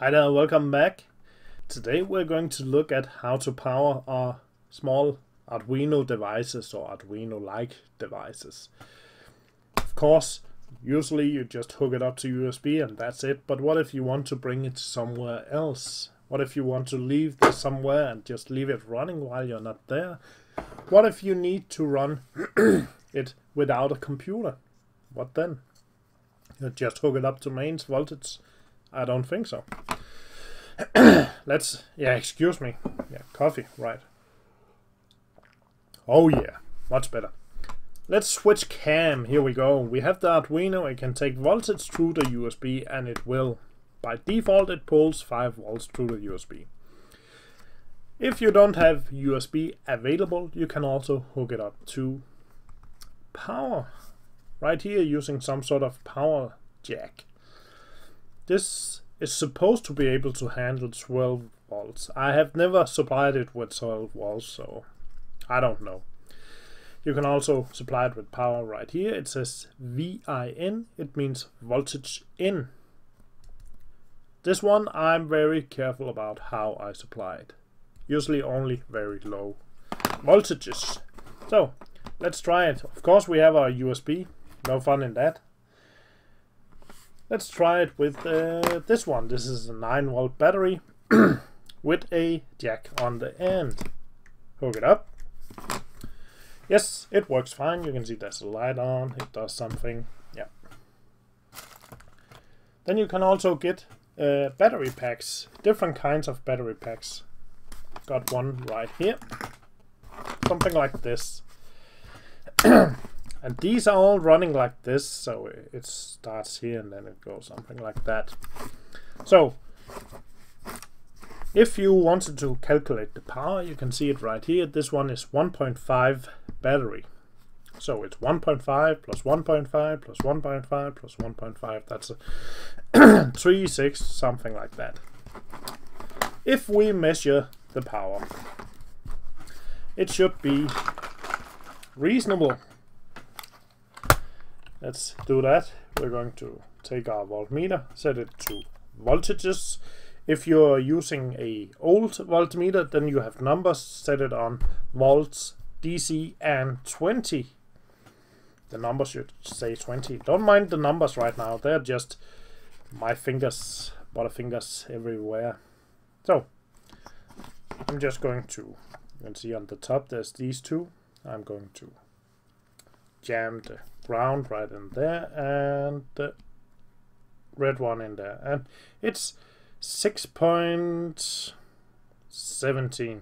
Hi there, welcome back. Today we're going to look at how to power our small Arduino devices or Arduino-like devices. Of course, usually you just hook it up to USB and that's it, but what if you want to bring it somewhere else? What if you want to leave this somewhere and just leave it running while you're not there? What if you need to run it without a computer? What then? You just hook it up to mains voltage? I don't think so. Let's, yeah, excuse me. Yeah, coffee, right. Oh yeah, much better. Let's switch cam. Here we go. We have the Arduino. It can take voltage through the USB and it will. By default, it pulls 5 volts through the USB. If you don't have USB available, you can also hook it up to power. Right here using some sort of power jack. This is supposed to be able to handle 12 volts. I have never supplied it with 12 volts, so I don't know. You can also supply it with power right here. It says VIN. It means voltage in. This one I'm very careful about how I supply it. Usually only very low voltages. So let's try it. Of course we have our USB. No fun in that. Let's try it with uh, this one. This is a 9 volt battery with a jack on the end. Hook it up. Yes, it works fine. You can see there's a light on. It does something. Yeah. Then you can also get uh, battery packs. Different kinds of battery packs. Got one right here. Something like this. And these are all running like this, so it starts here and then it goes something like that. So, if you wanted to calculate the power, you can see it right here. This one is 1.5 battery. So it's 1.5 plus 1.5 plus 1.5 plus 1.5. That's a 3, 6, something like that. If we measure the power, it should be reasonable Let's do that. We're going to take our voltmeter, set it to voltages. If you're using a old voltmeter, then you have numbers, set it on volts, DC and 20. The number should say 20. Don't mind the numbers right now, they're just my fingers, butterfingers everywhere. So, I'm just going to, you can see on the top there's these two. I'm going to jam the ground right in there and the red one in there. And it's 6.17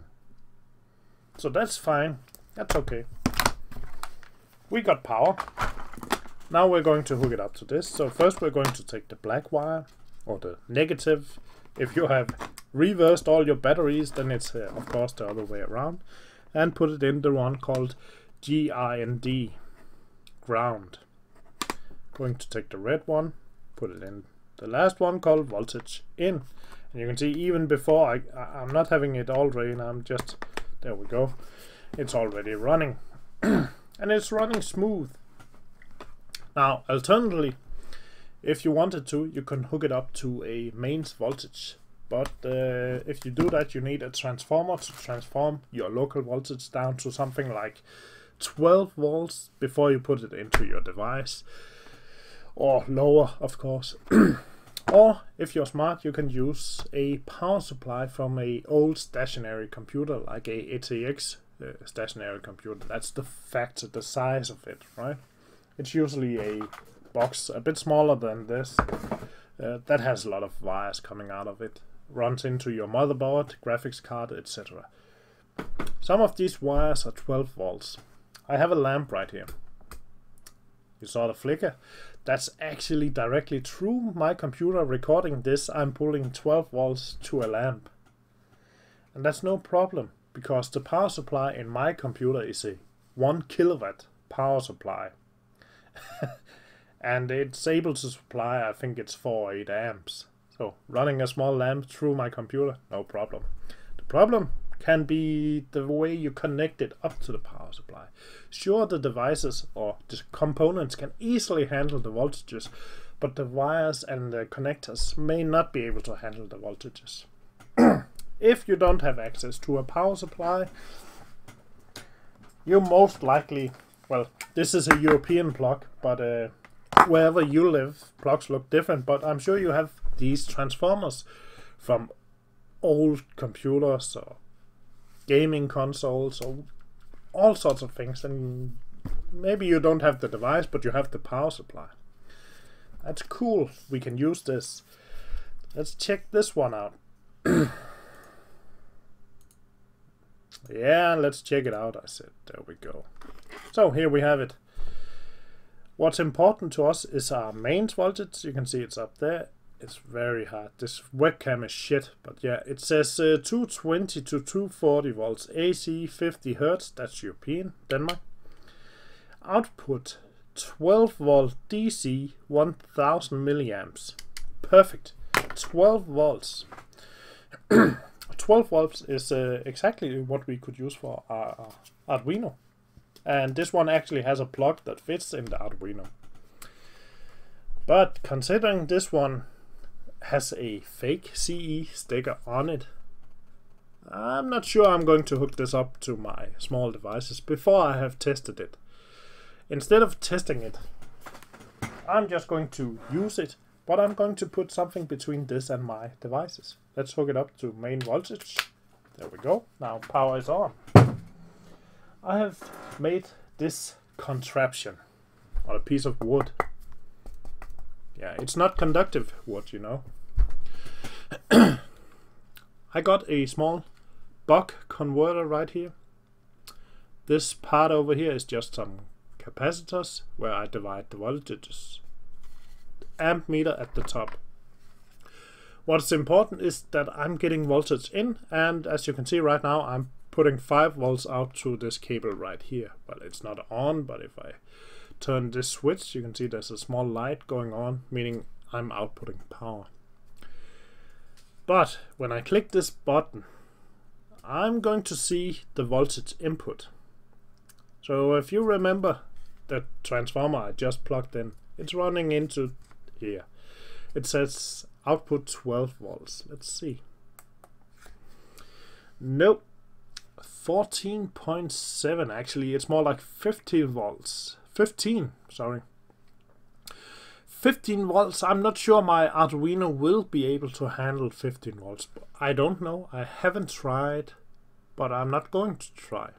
so that's fine. That's okay. We got power. Now we're going to hook it up to this. So first we're going to take the black wire or the negative. If you have reversed all your batteries then it's uh, of course the other way around. And put it in the one called GND ground. Going to take the red one, put it in the last one called voltage in. And you can see even before I, I'm not having it all drain, I'm just, there we go. It's already running. and it's running smooth. Now, alternatively, if you wanted to, you can hook it up to a mains voltage. But uh, if you do that, you need a transformer to transform your local voltage down to something like 12 volts before you put it into your device. Or lower of course. Or if you're smart you can use a power supply from a old stationary computer like a ATX uh, stationary computer. That's the factor the size of it right? It's usually a box a bit smaller than this. Uh, that has a lot of wires coming out of it. Runs into your motherboard graphics card etc some of these wires are 12 volts I have a lamp right here. You saw the flicker? That's actually directly through my computer recording this. I'm pulling 12 volts to a lamp. And that's no problem because the power supply in my computer is a 1 kilowatt power supply. and it's able to supply, I think it's 4 8 amps. So running a small lamp through my computer, no problem. The problem can be the way you connect it up to the power supply. Sure, the devices or the components can easily handle the voltages, but the wires and the connectors may not be able to handle the voltages. if you don't have access to a power supply, you most likely, well, this is a European plug, but uh, wherever you live, plugs look different, but I'm sure you have these transformers from old computers or gaming consoles or all sorts of things and maybe you don't have the device but you have the power supply. That's cool. We can use this. Let's check this one out. Yeah let's check it out I said. There we go. So here we have it. What's important to us is our mains voltage. You can see it's up there it's very hard. This webcam is shit, but yeah, it says uh, 220 to 240 volts, AC 50 hertz, that's European, Denmark. Output 12 volt DC 1000 milliamps. Perfect. 12 volts. 12 volts is uh, exactly what we could use for our Arduino. And this one actually has a plug that fits in the Arduino. But considering this one has a fake CE sticker on it. I'm not sure I'm going to hook this up to my small devices before I have tested it. Instead of testing it, I'm just going to use it, but I'm going to put something between this and my devices. Let's hook it up to main voltage. There we go. Now power is on. I have made this contraption on a piece of wood. Yeah, it's not conductive wood, you know. I got a small buck converter right here. This part over here is just some capacitors where I divide the voltages. Amp meter at the top. What's important is that I'm getting voltage in and as you can see right now I'm putting 5 volts out to this cable right here. Well, it's not on, but if I turn this switch you can see there's a small light going on, meaning I'm outputting power. But when I click this button, I'm going to see the voltage input. So if you remember the transformer I just plugged in, it's running into here. It says output 12 volts. Let's see. Nope. 14.7 actually. It's more like 50 volts. 15, sorry. 15 volts, I'm not sure my Arduino will be able to handle 15 volts. I don't know, I haven't tried, but I'm not going to try.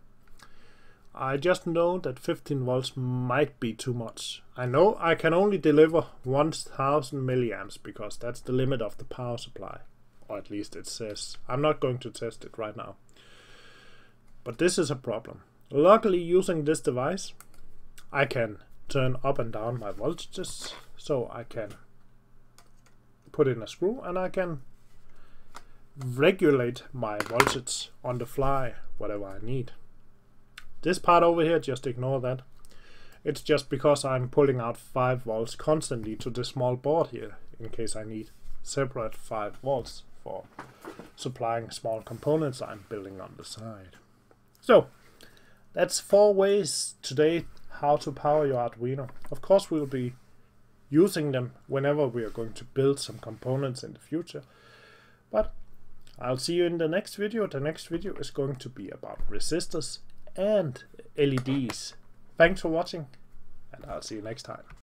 I just know that 15 volts might be too much. I know I can only deliver 1000 milliamps because that's the limit of the power supply. Or at least it says. I'm not going to test it right now. But this is a problem. Luckily using this device I can turn up and down my voltages so I can put in a screw and I can regulate my voltage on the fly whatever I need. This part over here, just ignore that. It's just because I'm pulling out 5 volts constantly to the small board here in case I need separate 5 volts for supplying small components I'm building on the side. So that's four ways today how to power your Arduino. Of course we'll be using them whenever we are going to build some components in the future. But I'll see you in the next video. The next video is going to be about resistors and LEDs. Thanks for watching and I'll see you next time.